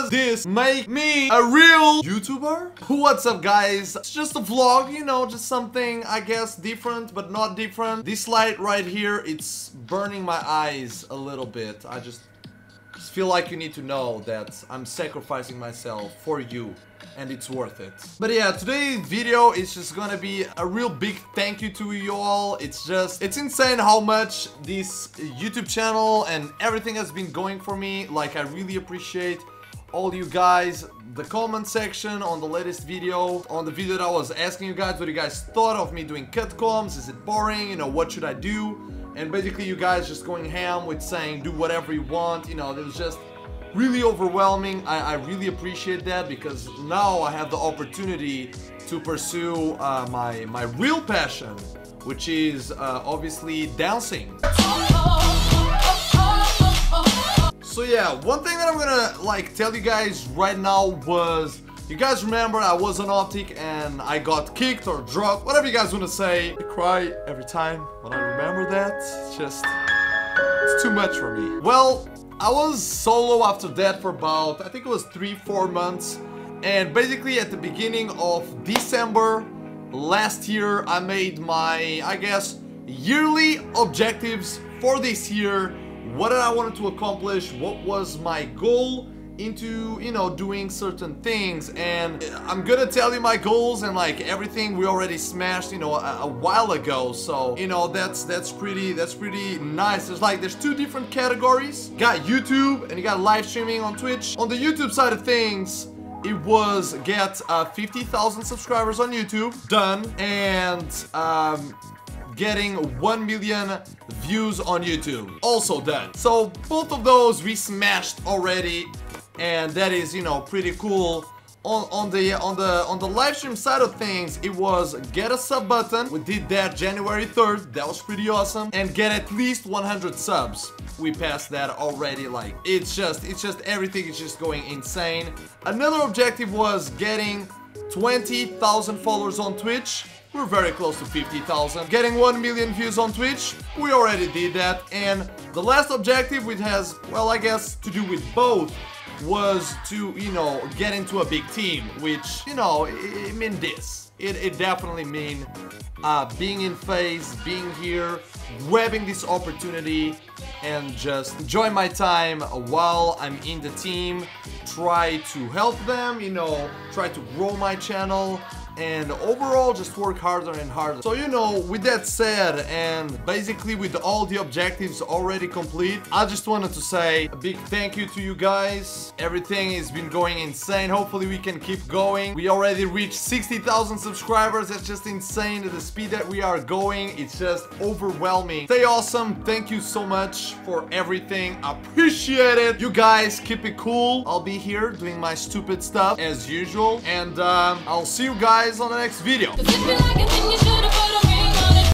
does this make me a real YouTuber? What's up guys? It's just a vlog, you know, just something I guess different but not different. This light right here, it's burning my eyes a little bit. I just, just feel like you need to know that I'm sacrificing myself for you and it's worth it. But yeah, today's video is just gonna be a real big thank you to you all. It's just, it's insane how much this YouTube channel and everything has been going for me. Like, I really appreciate all you guys the comment section on the latest video on the video that I was asking you guys what you guys thought of me doing cutcoms is it boring you know what should I do and basically you guys just going ham with saying do whatever you want you know it was just really overwhelming. I, I really appreciate that because now I have the opportunity to pursue uh, my, my real passion, which is uh, obviously dancing. Yeah, one thing that I'm gonna like tell you guys right now was you guys remember I was an OpTic and I got kicked or dropped, whatever you guys wanna say. I cry every time when I remember that. It's just, it's too much for me. Well, I was solo after that for about, I think it was 3-4 months. And basically at the beginning of December last year, I made my, I guess, yearly objectives for this year. What did I wanted to accomplish? What was my goal? into you know doing certain things? And I'm gonna tell you my goals and like everything we already smashed you know a, a, while ago. So you know that's that's pretty that's pretty nice. There's like there's two different categories. Got YouTube and you got live streaming on Twitch. On the YouTube side of things it was get uh, 50,000 subscribers on YouTube. Done. And um, getting 1 million views on YouTube. Also done. So both of those we smashed already and that is you know pretty cool. On, on the on the on the live stream side of things it was get a sub button. We did that January 3rd that was pretty awesome. And get at least 100 subs. We passed that already like it's just it's just everything is just going insane. Another objective was getting 20,000 followers on Twitch we're very close to 50,000. Getting 1 million views on Twitch, we already did that. And the last objective, which has, well, I guess, to do with both was to, you know, get into a big team, which, you know, it, it mean this. It, it definitely mean uh, being in FaZe, being here, grabbing this opportunity, and just enjoy my time while I'm in the team, try to help them, you know, try to grow my channel, and overall just work harder and harder. So you know, with that said and basically with all the objectives already complete, I just wanted to say a big thank you to you guys. Everything has been going insane. Hopefully we can keep going. We already reached 60,000 subscribers. That's just insane. The speed that we are going, it's just overwhelming. Stay awesome. Thank you so much for everything. Appreciate it. You guys keep it cool. I'll be here doing my stupid stuff as usual. And um, I'll see you guys guys on the next video.